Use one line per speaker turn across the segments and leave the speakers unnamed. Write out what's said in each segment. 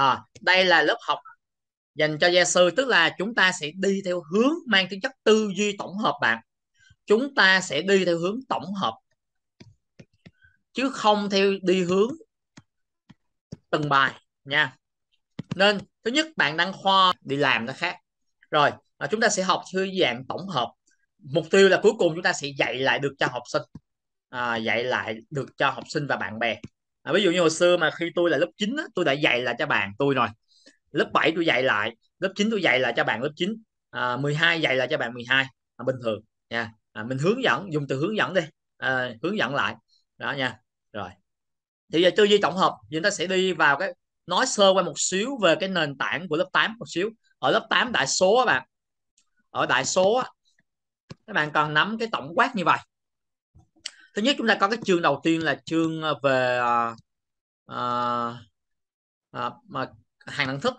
à, đây là lớp học dành cho gia sư tức là chúng ta sẽ đi theo hướng mang tính chất tư duy tổng hợp bạn. Chúng ta sẽ đi theo hướng tổng hợp chứ không theo đi hướng từng bài nha. Nên thứ nhất bạn đăng khoa đi làm nó khác. Rồi à, chúng ta sẽ học theo dạng tổng hợp. Mục tiêu là cuối cùng chúng ta sẽ dạy lại được cho học sinh. À, dạy lại được cho học sinh và bạn bè à, ví dụ như hồi xưa mà khi tôi là lớp 9 á, tôi đã dạy lại cho bạn tôi rồi. Lớp 7 tôi dạy lại lớp 9 tôi dạy lại cho bạn lớp 9 à, 12 dạy lại cho bạn 12 à, bình thường nha. À, mình hướng dẫn dùng từ hướng dẫn đi. À, hướng dẫn lại. Đó nha. Rồi. Thì giờ tư duy tổng hợp chúng ta sẽ đi vào cái nói sơ qua một xíu về cái nền tảng của lớp 8 một xíu. Ở lớp 8 đại số các bạn. Ở đại số các bạn cần nắm cái tổng quát như vậy thứ nhất chúng ta có cái chương đầu tiên là chương ờ, về uh, uh, uh, hàng đẳng thức.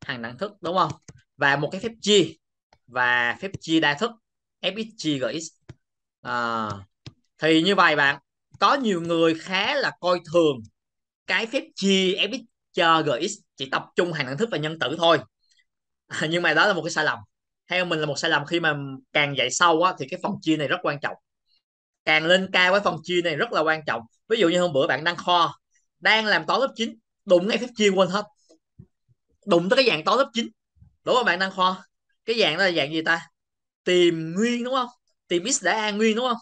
Hàng đẳng thức đúng không? Và một cái phép chia. Và phép chia đa thức fxg gx à, ờ, thì như vậy bạn có nhiều người khá là coi thường cái phép chia fx gx chỉ tập trung hàng đẳng thức và nhân tử thôi. À, nhưng mà đó là một cái sai lầm. Theo mình là một sai lầm khi mà càng dạy sâu á, thì cái phần chia này rất quan trọng càng lên cao cái phần chia này rất là quan trọng. Ví dụ như hôm bữa bạn đang kho đang làm toán lớp 9 đụng ngay phép chia quên hết. Đụng tới cái dạng toán lớp 9 đúng không bạn đang kho. Cái dạng đó là dạng gì ta? Tìm nguyên đúng không? Tìm x đã a nguyên đúng không?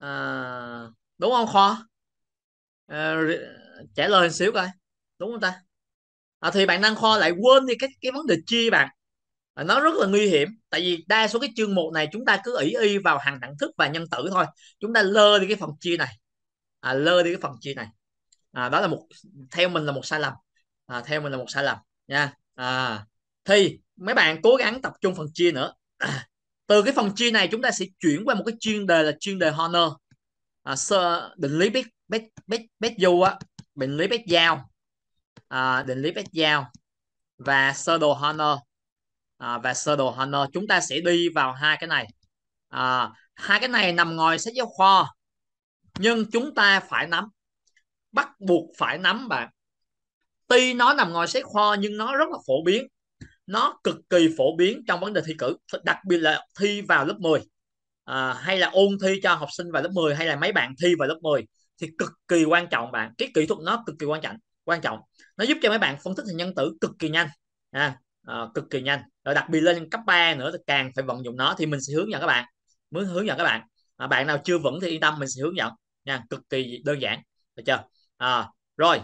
À, đúng không kho? À, trả lời một xíu coi. Đúng không ta? À, thì bạn đang kho lại quên đi cái cái vấn đề chia bạn nó rất là nguy hiểm. Tại vì đa số cái chương một này chúng ta cứ ỷ y vào hàng đẳng thức và nhân tử thôi. Chúng ta lơ đi cái phần chia này. À, lơ đi cái phần chia này. À, đó là một theo mình là một sai lầm. À, theo mình là một sai lầm nha. À, thì mấy bạn cố gắng tập trung phần chia nữa. À, từ cái phần chia này chúng ta sẽ chuyển qua một cái chuyên đề là chuyên đề honor. À, sơ, định lý bét bét bét bét du á. Định lý bét giao. À, định lý bét giao. Và sơ đồ honor à, và sơ đồ Horner chúng ta sẽ đi vào hai cái này. À, hai cái này nằm ngoài sách giáo khoa nhưng chúng ta phải nắm. Bắt buộc phải nắm bạn. Tuy nó nằm ngoài sách khoa nhưng nó rất là phổ biến. Nó cực kỳ phổ biến trong vấn đề thi cử đặc biệt là thi vào lớp 10 à, hay là ôn thi cho học sinh vào lớp 10 hay là mấy bạn thi vào lớp 10 thì cực kỳ quan trọng bạn. Cái kỹ thuật nó cực kỳ quan trọng quan trọng. Nó giúp cho mấy bạn phân tích hình nhân tử cực kỳ nhanh. À, à, cực kỳ nhanh. Rồi đặc biệt lên cấp 3 nữa thì càng phải vận dụng nó thì mình sẽ hướng dẫn các bạn. Muốn hướng dẫn các bạn. À, bạn nào chưa vững thì yên tâm mình sẽ hướng dẫn. Nha cực kỳ đơn giản. Được chưa? À, rồi.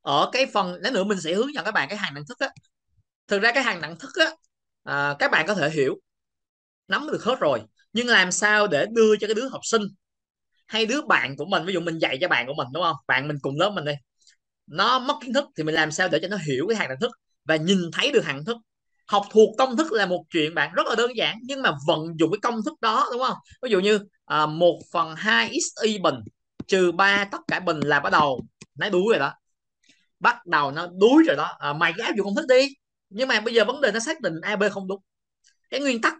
Ở cái phần lát nữa mình sẽ hướng dẫn các bạn cái hàng đẳng thức á. Thực ra cái hàng đẳng thức á à, các bạn có thể hiểu nắm được hết rồi. Nhưng làm sao để đưa cho cái đứa học sinh hay đứa bạn của mình ví dụ mình dạy cho bạn của mình đúng không? Bạn mình cùng lớp mình đi. Nó mất kiến thức thì mình làm sao để cho nó hiểu cái hàng đẳng thức? Và nhìn thấy được hàng thức học thuộc công thức là một chuyện bạn rất là đơn giản nhưng mà vận dụng cái công thức đó đúng không? Ví dụ như à, 1 phần 2 y bình trừ 3 tất cả bình là bắt đầu nó đuối rồi đó. Bắt đầu nó đuối rồi đó. À, mày cứ áp dụng công thức đi. Nhưng mà bây giờ vấn đề nó xác định ab không đúng. Cái nguyên tắc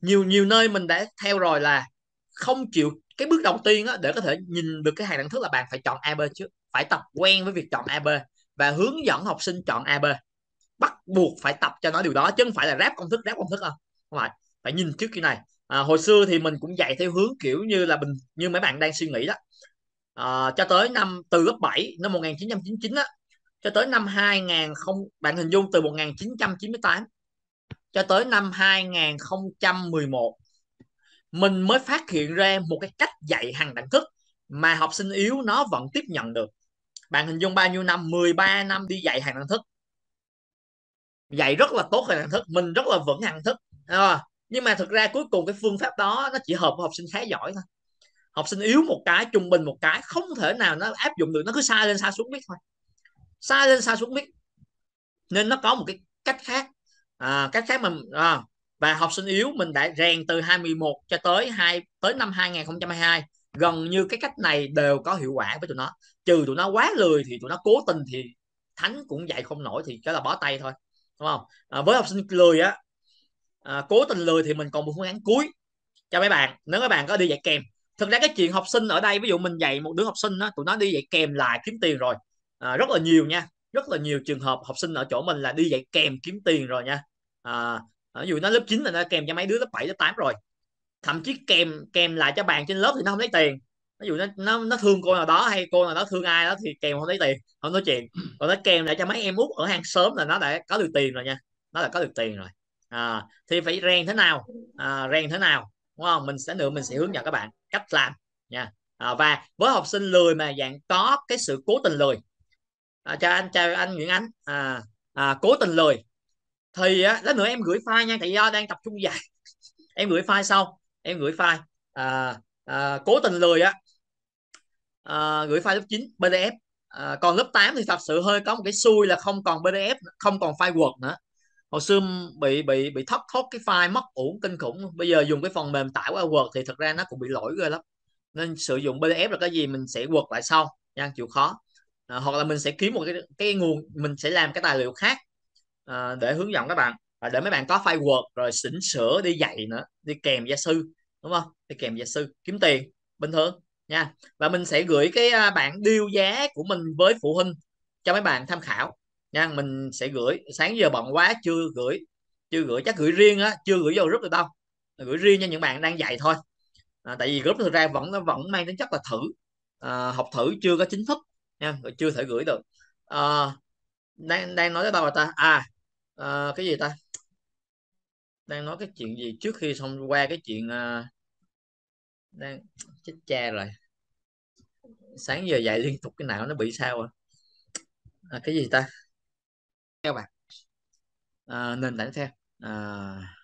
nhiều nhiều nơi mình đã theo rồi là không chịu cái bước đầu tiên đó, để có thể nhìn được cái hàng đẳng thức là bạn phải chọn AB trước. Phải tập quen với việc chọn AB và hướng dẫn học sinh chọn AB bắt buộc phải tập cho nó điều đó chứ không phải là ráp công thức ráp công thức không? Không phải. Phải nhìn trước cái này. À, hồi xưa thì mình cũng dạy theo hướng kiểu như là bình như mấy bạn đang suy nghĩ đó. À, cho tới năm từ lớp 7 năm 1999 á cho tới năm 2000 không bạn hình dung từ 1998 cho tới năm 2011 mình mới phát hiện ra một cái cách dạy hàng đẳng thức mà học sinh yếu nó vẫn tiếp nhận được. Bạn hình dung bao nhiêu năm? 13 năm đi dạy hàng đẳng thức dạy rất là tốt hàng nhận thức mình rất là vững nhận thức. À, nhưng mà thực ra cuối cùng cái phương pháp đó nó chỉ hợp với học sinh khá giỏi thôi. Học sinh yếu một cái trung bình một cái không thể nào nó áp dụng được nó cứ sai lên sai xuống biết thôi. Sai lên sai xuống biết. Nên nó có một cái cách khác. À, cách khác mà à, và học sinh yếu mình đã rèn từ 21 cho tới hai tới năm 2022 gần như cái cách này đều có hiệu quả với tụi nó. Trừ tụi nó quá lười thì tụi nó cố tình thì thánh cũng dạy không nổi thì cái là bó tay thôi đúng không? À, với học sinh lười á à, cố tình lười thì mình còn một phương án cuối cho mấy bạn. Nếu các bạn có đi dạy kèm. Thực ra cái chuyện học sinh ở đây ví dụ mình dạy một đứa học sinh đó tụi nó đi dạy kèm lại kiếm tiền rồi. À, rất là nhiều nha. Rất là nhiều trường hợp học sinh ở chỗ mình là đi dạy kèm kiếm tiền rồi nha. À, à ví dụ nó lớp 9 là nó kèm cho mấy đứa lớp 7 lớp 8 rồi. Thậm chí kèm kèm lại cho bạn trên lớp thì nó không lấy tiền ví dụ nó nó, nó thương cô nào đó hay cô nào đó thương ai đó thì kèm không lấy tiền không nói chuyện. Còn nó kèm lại cho mấy em út ở hàng xóm là nó đã có được tiền rồi nha nó đã có được tiền rồi. À, thì phải rèn thế nào? À, rèn thế nào? Đúng không? Mình sẽ nữa mình sẽ hướng dẫn các bạn cách làm nha. À, và với học sinh lười mà dạng có cái sự cố tình lười. À, chào anh chào anh Nguyễn Ánh. À, à, cố tình lười. Thì á, lát nữa em gửi file nha tại do đang tập trung dạy. Em gửi file sau em gửi file. À, à, cố tình lười á uh, gửi file lớp 9 PDF uh, còn lớp 8 thì thật sự hơi có một cái xui là không còn PDF không còn file Word nữa. Hồi xưa bị bị bị thất thoát cái file mất ổn kinh khủng. Bây giờ dùng cái phần mềm tải qua Word thì thật ra nó cũng bị lỗi ghê lắm. Nên sử dụng PDF là cái gì mình sẽ Word lại sau nha chịu khó. À, hoặc là mình sẽ kiếm một cái cái nguồn mình sẽ làm cái tài liệu khác à, để hướng dẫn các bạn. Và để mấy bạn có file Word rồi chỉnh sửa đi dạy nữa đi kèm gia sư đúng không? Đi kèm gia sư kiếm tiền bình thường nha. Và mình sẽ gửi cái à, bản điêu giá của mình với phụ huynh cho mấy bạn tham khảo. Nha mình sẽ gửi sáng giờ bận quá chưa gửi chưa gửi chắc gửi riêng á chưa gửi vào group được đâu. Gửi riêng cho những bạn đang dạy thôi. À, tại vì group thực ra vẫn nó vẫn mang tính chất là thử à, học thử chưa có chính thức nha chưa thể gửi được. À, đang đang nói tới đâu rồi ta? À, à cái gì ta? Đang nói cái chuyện gì trước khi xong qua cái chuyện uh, đang chết cha rồi. Sáng giờ dạy liên tục cái não nó bị sao à, à cái gì ta? Theo bạn. À, nền tảng theo. À,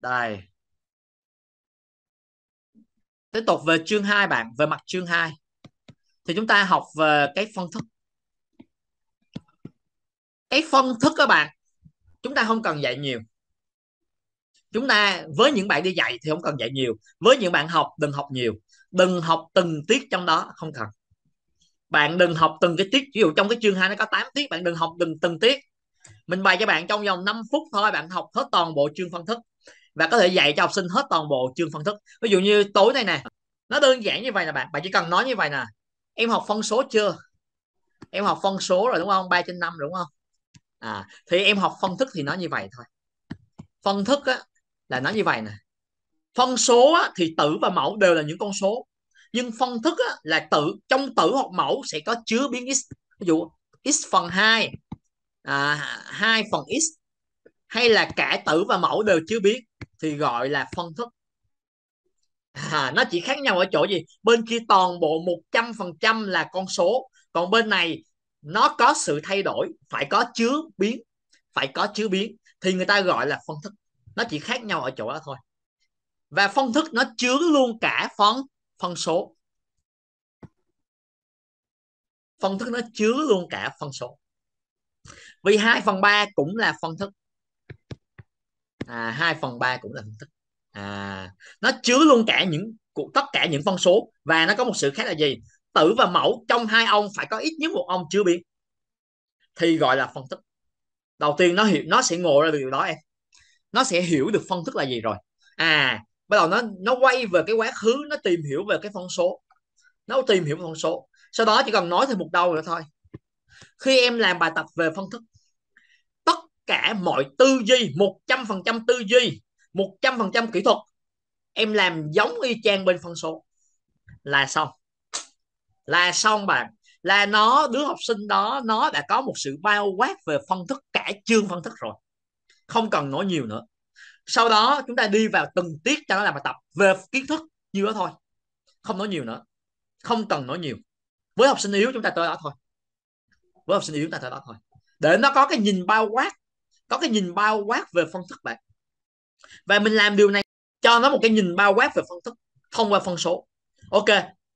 đây tiếp tục về chương 2 bạn về mặt chương 2 thì chúng ta học về cái phân thức. Cái phân thức các bạn chúng ta không cần dạy nhiều chúng ta với những bạn đi dạy thì không cần dạy nhiều. Với những bạn học đừng học nhiều. Đừng học từng tiết trong đó không cần. Bạn đừng học từng cái tiết. Ví dụ trong cái chương 2 nó có 8 tiết bạn đừng học từng từng tiết. Mình bày cho bạn trong vòng 5 phút thôi bạn học hết toàn bộ chương phân thức. Và có thể dạy cho học sinh hết toàn bộ chương phân thức. Ví dụ như tối nay nè nó đơn giản như vậy nè bạn. Bạn chỉ cần nói như vậy nè. Em học phân số chưa? Em học phân số rồi đúng không? 3 trên 5 đúng không? À thì em học phân thức thì nó như vậy thôi. Phân thức á, là nó như vậy nè. Phân số á, thì tử và mẫu đều là những con số. Nhưng phân thức á, là tử trong tử hoặc mẫu sẽ có chứa biến x. Ví dụ x phần 2 à, 2 phần x hay là cả tử và mẫu đều chứa biến thì gọi là phân thức. À, nó chỉ khác nhau ở chỗ gì? Bên kia toàn bộ 100% là con số. Còn bên này nó có sự thay đổi phải có chứa biến phải có chứa biến thì người ta gọi là phân thức nó chỉ khác nhau ở chỗ đó thôi. Và phân thức nó chứa luôn cả phân phân số. Phân thức nó chứa luôn cả phân số. Vì 2 phần 3 cũng là phân thức. À 2 phần 3 cũng là phân thức. À nó chứa luôn cả những tất cả những phân số. Và nó có một sự khác là gì? Tử và mẫu trong hai ông phải có ít nhất một ông chứa biến thì gọi là phân thức. Đầu tiên nó hiểu, nó sẽ ngộ ra được điều đó em nó sẽ hiểu được phân thức là gì rồi. À bắt đầu nó nó quay về cái quá khứ, nó tìm hiểu về cái phân số. Nó tìm hiểu phân số. Sau đó chỉ cần nói thêm một đầu nữa thôi. Khi em làm bài tập về phân thức tất cả mọi tư duy, một trăm phần trăm tư duy, một trăm phần trăm kỹ thuật, em làm giống y chang bên phân số. Là xong. Là xong bạn. Là nó, đứa học sinh đó, nó đã có một sự bao quát về phân thức cả chương phân thức rồi không cần nói nhiều nữa. Sau đó chúng ta đi vào từng tiết cho nó làm bài tập về kiến thức như đó thôi. Không nói nhiều nữa. Không cần nói nhiều. Với học sinh yếu chúng ta tới đó thôi. Với học sinh yếu chúng ta tới đó thôi. Để nó có cái nhìn bao quát, có cái nhìn bao quát về phân thức bạn. Và mình làm điều này cho nó một cái nhìn bao quát về phân thức thông qua phân số. Ok,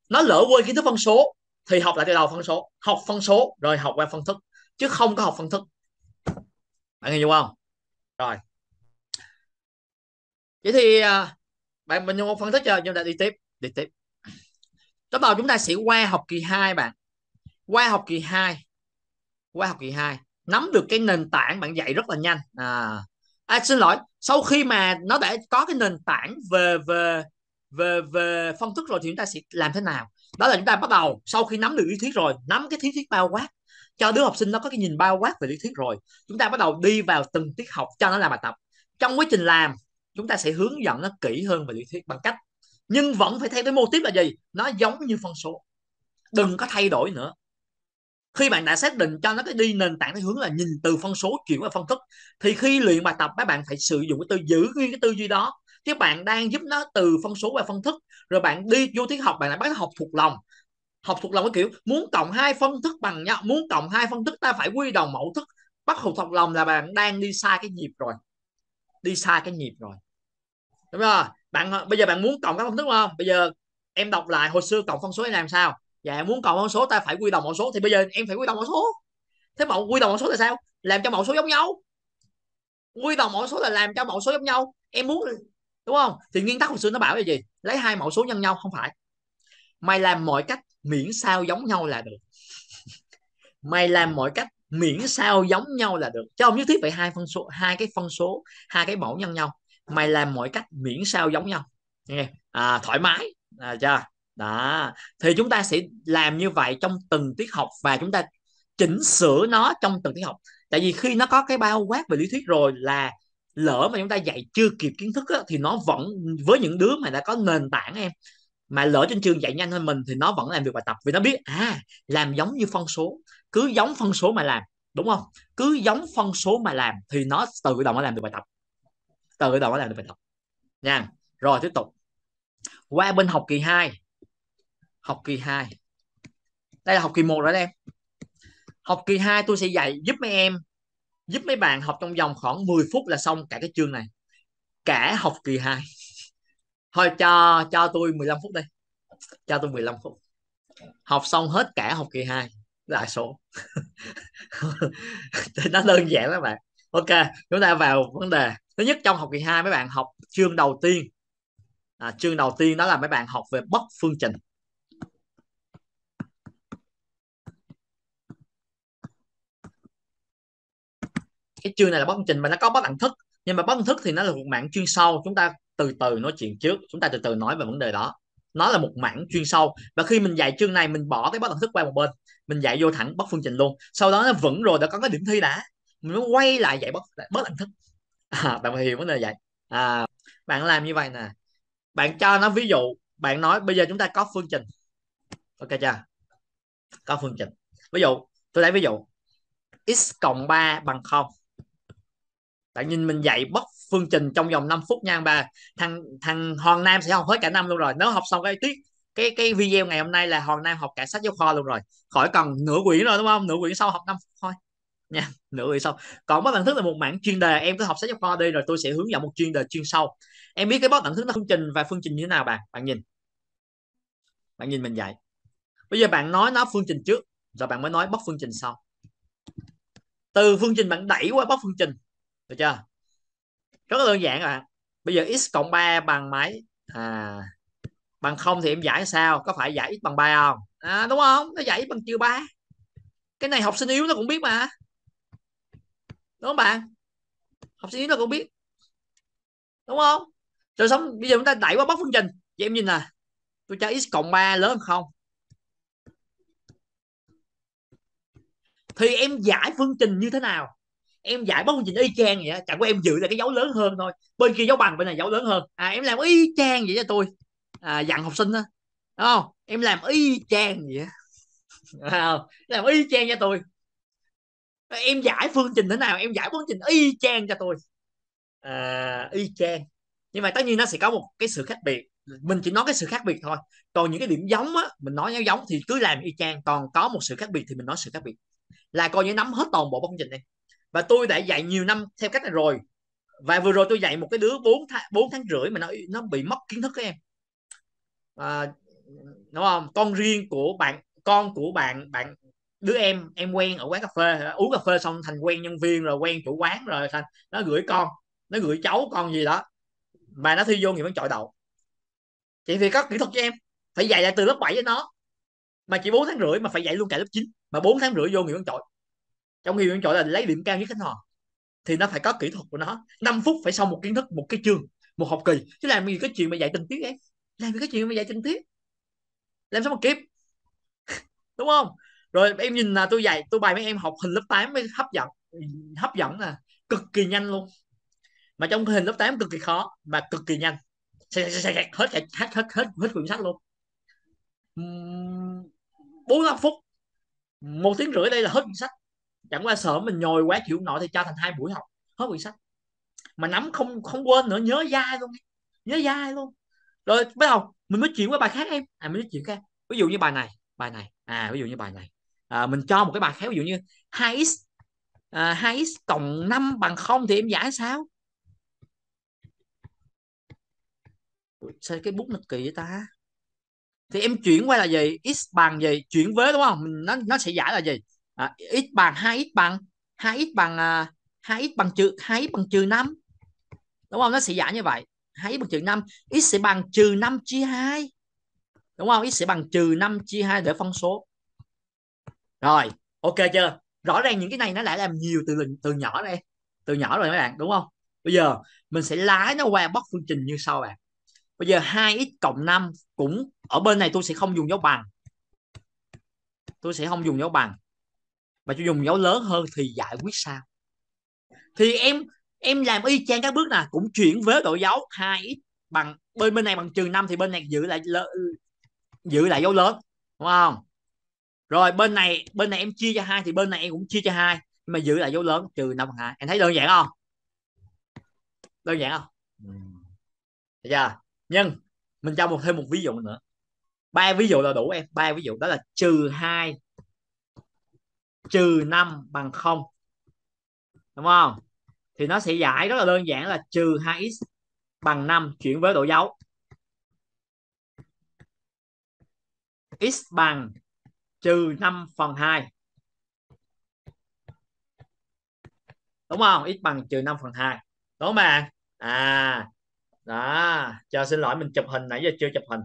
nó lỡ quên kiến thức phân số thì học lại từ đầu phân số. Học phân số rồi học qua phân thức chứ không có học phân thức bạn hiểu không? Rồi. Vậy thì à, bạn mình một phân tích cho chúng ta đi tiếp đi tiếp. Bắt đầu chúng ta sẽ qua học kỳ 2 bạn. Qua học kỳ 2 qua học kỳ 2 nắm được cái nền tảng bạn dạy rất là nhanh. À, à, xin lỗi. Sau khi mà nó đã có cái nền tảng về về về về phân thức rồi thì chúng ta sẽ làm thế nào? Đó là chúng ta bắt đầu sau khi nắm được lý thuyết rồi nắm cái lý thuyết bao quát cho đứa học sinh nó có cái nhìn bao quát về lý thuyết rồi. Chúng ta bắt đầu đi vào từng tiết học cho nó làm bài tập. Trong quá trình làm, chúng ta sẽ hướng dẫn nó kỹ hơn về lý thuyết bằng cách. Nhưng vẫn phải theo cái mô tiếp là gì? Nó giống như phân số. Đừng có thay đổi nữa. Khi bạn đã xác định cho nó cái đi nền tảng cái hướng là nhìn từ phân số chuyển qua phân thức thì khi luyện bài tập, các bạn phải sử dụng cái tư, giữ nguyên cái tư duy đó. Các bạn đang giúp nó từ phân số qua phân thức rồi bạn đi vô tiết học, bạn lại bắt học thuộc lòng học thuộc lòng cái kiểu, muốn cộng hai phân thức bằng nhau, muốn cộng hai phân thức, ta phải quy đồng mẫu thức. Bắt học thuộc lòng là bạn đang đi sai cái nhịp rồi. Đi sai cái nhịp rồi. Đúng không bạn, bây giờ bạn muốn cộng các phân thức không? Bây giờ em đọc lại hồi xưa cộng phân số em làm sao? Dạ muốn cộng phân số, ta phải quy đồng mẫu số. Thì bây giờ em phải quy đồng mẫu số. Thế mẫu, quy đồng mẫu số là sao? Làm cho mẫu số giống nhau. Quy đồng mẫu số là làm cho mẫu số giống nhau. Em muốn, đúng không? Thì nguyên tắc hồi xưa nó bảo là gì? Lấy hai mẫu số nhân nhau, không phải. Mày làm mọi cách miễn sao giống nhau là được. Mày làm mọi cách miễn sao giống nhau là được. Chứ không nhất thiết phải hai phân số hai cái phân số hai cái mẫu nhân nhau. Mày làm mọi cách miễn sao giống nhau. Nghe à, thoải mái. À, chưa? Đó. Thì chúng ta sẽ làm như vậy trong từng tiết học và chúng ta chỉnh sửa nó trong từng tiết học. Tại vì khi nó có cái bao quát về lý thuyết rồi là lỡ mà chúng ta dạy chưa kịp kiến thức á, thì nó vẫn với những đứa mà đã có nền tảng em mà lỡ trên trường dạy nhanh hơn mình thì nó vẫn làm việc bài tập vì nó biết à làm giống như phân số. Cứ giống phân số mà làm, đúng không? Cứ giống phân số mà làm thì nó tự động nó làm được bài tập. Tự động nó làm được bài tập. Nha, rồi tiếp tục. Qua bên học kỳ 2 học kỳ 2 đây là học kỳ 1 rồi đấy em. Học kỳ 2 tôi sẽ dạy giúp mấy em, giúp mấy bạn học trong vòng khoảng 10 phút là xong cả cái chương này. Cả học kỳ 2 thôi cho cho tôi 15 phút đây. Cho tôi 15 phút. Học xong hết cả học kỳ 2 đại số. Nó đơn giản các bạn. Ok chúng ta vào vấn đề. Thứ nhất trong học kỳ 2 mấy bạn học chương đầu tiên. À, chương đầu tiên đó là mấy bạn học về bất phương trình. Cái chương này là bất phương trình mà nó có bất đẳng thức. Nhưng mà bất đẳng thức thì nó là một mảng chuyên sâu chúng ta từ từ nói chuyện trước chúng ta từ từ nói về vấn đề đó. Nó là một mảng chuyên sâu. Và khi mình dạy chương này mình bỏ cái bất đẳng thức qua một bên mình dạy vô thẳng bất phương trình luôn. Sau đó nó vững rồi đã có cái điểm thi đã mình mới quay lại dạy bất bất đẳng thức. À, bạn hiểu vấn đề vậy. À, bạn làm như vậy nè. Bạn cho nó ví dụ bạn nói bây giờ chúng ta có phương trình. Ok chưa? Có phương trình. Ví dụ tôi lấy ví dụ. X cộng 3 bằng 0 bạn nhìn mình dạy bất phương trình trong vòng 5 phút nha, bà. Thằng thằng Hoàng Nam sẽ học hết cả năm luôn rồi. Nếu học xong cái tiết, cái cái video ngày hôm nay là Hoàng Nam học cả sách giáo khoa luôn rồi. Khỏi cần nửa quyển rồi đúng không? Nửa quyển sau học năm phút thôi. Nha, nửa quyển sau. Còn bất đẳng thức là một mảng chuyên đề. Em cứ học sách giáo khoa đi, rồi tôi sẽ hướng dẫn một chuyên đề chuyên sâu. Em biết cái bất đẳng thức nó phương trình và phương trình như thế nào bạn bạn nhìn. Bạn nhìn mình dạy. Bây giờ bạn nói nó phương trình trước, rồi bạn mới nói bất phương trình sau. Từ phương trình bạn đẩy qua bất phương trình được chưa? Rất là đơn giản các bạn. bây giờ x cộng 3 bằng mấy? À bằng không thì em giải sao? Có phải giải x bằng 3 không? À, đúng không? Nó giải x bằng trừ 3 cái này học sinh yếu nó cũng biết mà. Đúng không bạn? Học sinh yếu nó cũng biết. Đúng không? Rồi xong bây giờ chúng ta đẩy qua bất phương trình. Vậy em nhìn nè. Tôi cho x cộng 3 lớn hơn không? Thì em giải phương trình như thế nào? Em giải bất phương trình y chang vậy chẳng qua em giữ là cái dấu lớn hơn thôi. Bên kia dấu bằng bên này dấu lớn hơn. À em làm y chang vậy cho tôi. À, dặn học sinh đó đúng không? Em làm y chang vậy à, làm y chang cho tôi. Em giải phương trình thế nào? Em giải phương trình y chang cho tôi. À, y chang. Nhưng mà tất nhiên nó sẽ có một cái sự khác biệt. Mình chỉ nói cái sự khác biệt thôi. Còn những cái điểm giống á mình nói nhau giống thì cứ làm y chang. Còn có một sự khác biệt thì mình nói sự khác biệt. Là coi như nắm hết toàn bộ phương trình này và tôi đã dạy nhiều năm theo cách này rồi. Và vừa rồi tôi dạy một cái đứa 4 tháng 4 tháng rưỡi mà nó nó bị mất kiến thức các em. À, đúng không? Con riêng của bạn con của bạn bạn đứa em em quen ở quán cà phê. Uống cà phê xong thành quen nhân viên rồi quen chủ quán rồi thành nó gửi con nó gửi cháu con gì đó. Mà nó thi vô thì vẫn chọi đậu. Chị thì có kỹ thuật cho em. Phải dạy lại từ lớp 7 với nó. Mà chỉ 4 tháng rưỡi mà phải dạy luôn cả lớp 9 mà 4 tháng rưỡi vô thì vẫn chọi trong khi vẫn chọn là lấy điểm cao nhất khách hàng thì nó phải có kỹ thuật của nó. 5 phút phải xong một kiến thức một cái chương một học kỳ. Chứ làm gì cái chuyện mà dạy tình tiết em? Làm gì cái chuyện mà dạy tình tiết? Làm sao mà kịp? Đúng không? Rồi em nhìn là tôi dạy tôi bài mấy em học hình lớp 8 mới hấp dẫn hấp dẫn là cực kỳ nhanh luôn. Mà trong hình lớp 8 cực kỳ khó mà cực kỳ nhanh. Hết hết hết hết hết, hết quyển sách luôn. Bốn năm phút. Một tiếng rưỡi đây là hết quyển sách chẳng qua sợ mình nhồi quá chịu nổi thì cho thành hai buổi học hết quyển sách. Mà nắm không không quên nữa nhớ dai luôn nhớ dai luôn. Rồi bắt đầu mình mới chuyển qua bài khác em. À mình mới chuyển khác ví dụ như bài này bài này. À ví dụ như bài này. À, mình cho một cái bài khác ví dụ như 2x à, 2x cộng 5 bằng 0 thì em giải sao? Sao cái bút nó kỳ vậy ta? Thì em chuyển qua là gì? X bằng gì? Chuyển với đúng không? Mình nó nó sẽ giải là gì? À, x bằng 2x bằng 2x bằng à, 2x bằng trừ 2x bằng trừ 5 đúng không? Nó sẽ giả như vậy. 2x bằng trừ 5 x sẽ bằng trừ 5 chia 2 đúng không? X sẽ bằng trừ 5 chia 2 để phân số. Rồi ok chưa? Rõ ràng những cái này nó đã làm nhiều từ từ nhỏ đây từ nhỏ rồi các bạn đúng không? Bây giờ mình sẽ lái nó qua bất phương trình như sau bạn. Bây giờ 2x cộng 5 cũng ở bên này tôi sẽ không dùng dấu bằng. Tôi sẽ không dùng dấu bằng mà tôi dùng dấu lớn hơn thì giải quyết sao? Thì em em làm y chang các bước nào cũng chuyển vế độ dấu 2x bằng, bên bên này bằng trừ 5 thì bên này giữ lại giữ lại dấu lớn, đúng không? Rồi bên này bên này em chia cho hai thì bên này em cũng chia cho hai, nhưng mà giữ lại dấu lớn trừ 5 bằng 2 em thấy đơn giản không? Đơn giản không? Ừ. Được chưa? Nhưng mình cho một, thêm một ví dụ nữa. Ba ví dụ là đủ em, ba ví dụ đó là trừ 2 trừ 5 bằng 0 đúng không? Thì nó sẽ giải rất là đơn giản là trừ 2x bằng 5 chuyển với độ dấu. X bằng trừ 5 phần 2 đúng không? X bằng trừ 5 phần 2 đúng không bạn? À đó. Cho xin lỗi mình chụp hình nãy giờ chưa chụp hình.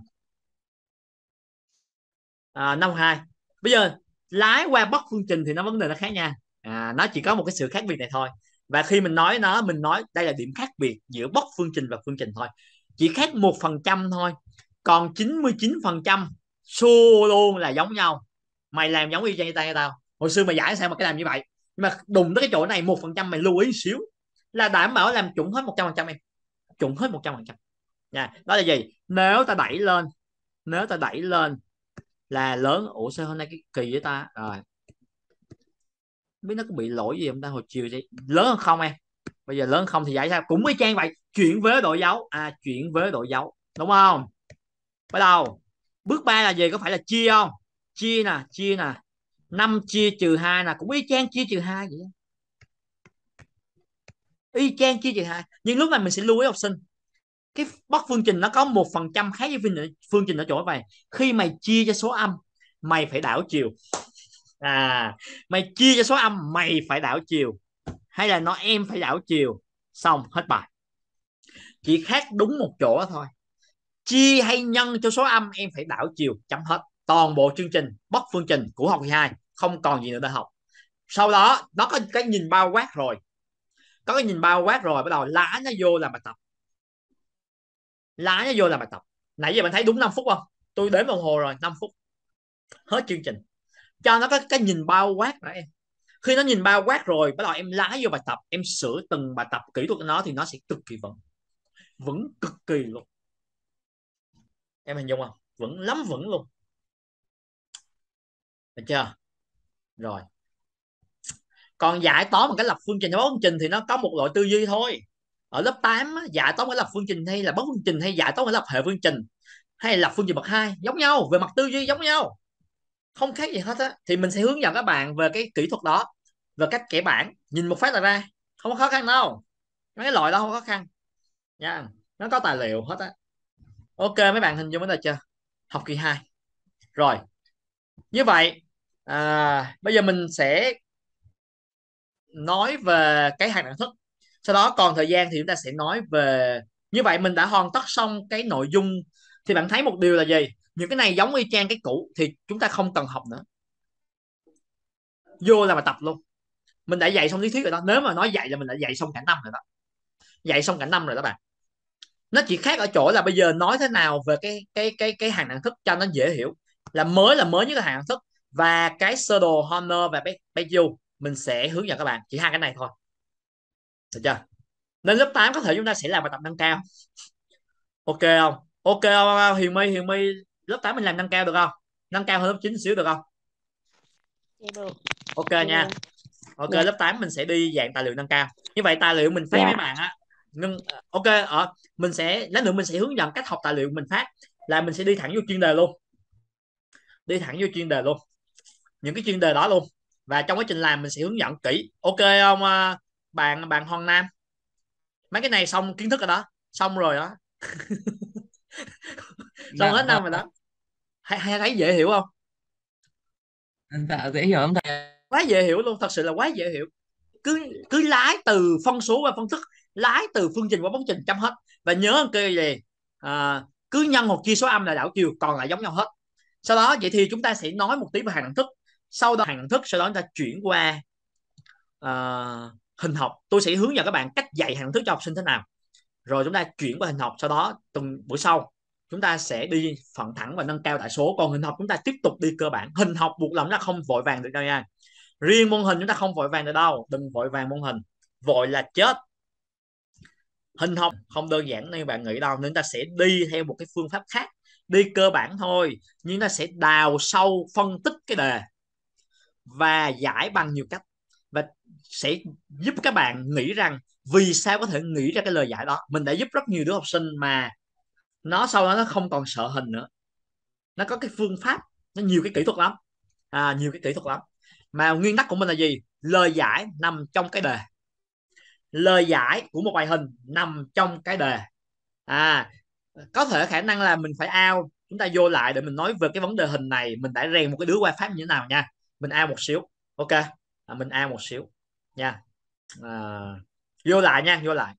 À, năm hai. Bây giờ lái qua bất phương trình thì nó vấn đề nó khác nha. À, nó chỉ có một cái sự khác biệt này thôi. Và khi mình nói nó mình nói đây là điểm khác biệt giữa bất phương trình và phương trình thôi. Chỉ khác một phần trăm thôi. Còn 99 phần trăm xua luôn là giống nhau. Mày làm giống y chang tay tao. Hồi xưa mày giải sao mà cái làm như vậy? Nhưng mà đùng tới cái chỗ này một phần trăm mày lưu ý xíu. Là đảm bảo làm chuẩn hết một trăm phần trăm em. Chuẩn hết một trăm phần trăm. Nha đó là gì? Nếu ta đẩy lên nếu ta đẩy lên là lớn. Ủa, sao hôm nay cái kỳ với ta? Rồi. Biết nó có bị lỗi gì không ta? Hồi chiều vậy lớn hơn không em? Bây giờ lớn không thì giải sao? Cũng y trang vậy. Chuyển vế đội dấu à chuyển vế đội dấu đúng không? Bắt đầu. Bước ba là gì có phải là chia không? Chia nè chia nè. 5 chia trừ 2 nè. Cũng y chang chia trừ 2 vậy y chang chia trừ 2 nhưng lúc này mình sẽ lưu ý học sinh cái bất phương trình nó có một phần trăm khác với phương trình ở chỗ này khi mày chia cho số âm, mày phải đảo chiều. À mày chia cho số âm, mày phải đảo chiều. Hay là nó em phải đảo chiều. Xong, hết bài. Chỉ khác đúng một chỗ thôi. Chia hay nhân cho số âm, em phải đảo chiều. Chấm hết. Toàn bộ chương trình bất phương trình của học kỳ 2 không còn gì nữa để học. Sau đó, nó có cái nhìn bao quát rồi. Có cái nhìn bao quát rồi, bắt đầu lá nó vô làm bài tập lá nó vô làm bài tập. Nãy giờ bạn thấy đúng 5 phút không? Tôi đếm đồng hồ rồi 5 phút. Hết chương trình. Cho nó có cái nhìn bao quát rồi em. Khi nó nhìn bao quát rồi, bắt đầu em lái vô bài tập, em sửa từng bài tập kỹ thuật của nó thì nó sẽ cực kỳ vững. Vững cực kỳ luôn. Em hình dung không? Vững lắm, vững luôn. Được chưa? Rồi. Còn giải toán bằng cái lập phương trình bất phương trình thì nó có một loại tư duy thôi ở lớp 8 giải toán phải lập phương trình hay là bất phương trình hay giải toán phải lập hệ phương trình? Hay là lập phương trình bậc hai? Giống nhau về mặt tư duy giống nhau. Không khác gì hết á. Thì mình sẽ hướng dẫn các bạn về cái kỹ thuật đó về cách kẻ bảng nhìn một phát là ra không có khó khăn đâu. Mấy cái loại đó không khó khăn. Nha nó có tài liệu hết á. Ok mấy bạn hình dung vấn đề chưa? Học kỳ 2 rồi. Như vậy à, bây giờ mình sẽ nói về cái hạt đẳng thức sau đó còn thời gian thì chúng ta sẽ nói về, như vậy mình đã hoàn tất xong cái nội dung. Thì bạn thấy một điều là gì? Những cái này giống y chang cái cũ thì chúng ta không cần học nữa. Vô là mà tập luôn. Mình đã dạy xong lý thuyết rồi đó. Nếu mà nói dạy là mình đã dạy xong cả năm rồi đó. Dạy xong cả năm rồi đó bạn. Nó chỉ khác ở chỗ là bây giờ nói thế nào về cái cái cái cái hàng đẳng thức cho nó dễ hiểu. Là mới là mới nhất là hàng đẳng thức. Và cái sơ đồ Honor và Bayes mình sẽ hướng dẫn các bạn. Chỉ hai cái này thôi được chưa? Nên lớp 8 có thể chúng ta sẽ làm bài tập nâng cao. Ok không? Ok không? Hiền my hiền my lớp 8 mình làm nâng cao được không? Nâng cao hơn lớp 9 xíu được không?
Dạ được.
Ok
dạ.
nha. ok
Dạ.
lớp 8 mình sẽ đi dạng tài liệu nâng cao. Như vậy tài liệu mình phát
Dạ.
mấy bạn á ngưng ok ở mình sẽ lát nữa mình sẽ hướng dẫn cách học tài liệu mình phát là mình sẽ đi thẳng vô chuyên đề luôn. Đi thẳng vô chuyên đề luôn. Những cái chuyên đề đó luôn. Và trong quá trình làm mình sẽ hướng dẫn kỹ. Ok không à, bạn bạn Hoàng Nam. Mấy cái này xong kiến thức rồi đó. Xong rồi đó. Xong
Dạ,
hết năm
vâng.
rồi đó. Hay, hay thấy dễ hiểu không?
Dạ dễ hiểu lắm thầy.
quá dễ hiểu luôn. Thật sự là quá dễ hiểu. Cứ cứ lái từ phân số và phân thức lái từ phương trình qua bóng trình chấm hết. Và nhớ một cái gì? À, cứ nhân hoặc chia số âm là đảo chiều còn lại giống nhau hết. Sau đó vậy thì chúng ta sẽ nói một tí về hàng đẳng thức. Sau đó hàng đẳng thức sau đó chúng ta chuyển qua à, hình học. Tôi sẽ hướng dẫn các bạn cách dạy hàng thứ thức cho học sinh thế nào. Rồi chúng ta chuyển qua hình học, sau đó từng buổi sau, chúng ta sẽ đi phần thẳng và nâng cao đại số. Còn hình học chúng ta tiếp tục đi cơ bản. Hình học buộc lòng nó không vội vàng được đâu nha. Riêng môn hình chúng ta không vội vàng được đâu. Đừng vội vàng môn hình. Vội là chết. Hình học không đơn giản như bạn nghĩ đâu, nên ta sẽ đi theo một cái phương pháp khác. Đi cơ bản thôi, nhưng ta sẽ đào sâu, phân tích cái đề và giải bằng nhiều cách sẽ giúp các bạn nghĩ rằng vì sao có thể nghĩ ra cái lời giải đó. Mình đã giúp rất nhiều đứa học sinh mà nó sau đó nó không còn sợ hình nữa. Nó có cái phương pháp nó nhiều cái kỹ thuật lắm. À, nhiều cái kỹ thuật lắm. Mà nguyên tắc của mình là gì? Lời giải nằm trong cái đề. Lời giải của một bài hình nằm trong cái đề. À có thể khả năng là mình phải ao chúng ta vô lại để mình nói về cái vấn đề hình này. Mình đã rèn một cái đứa qua pháp như thế nào nha. Mình ao một xíu. Ok à, mình ao một xíu nha. À, vô lại nha vô lại.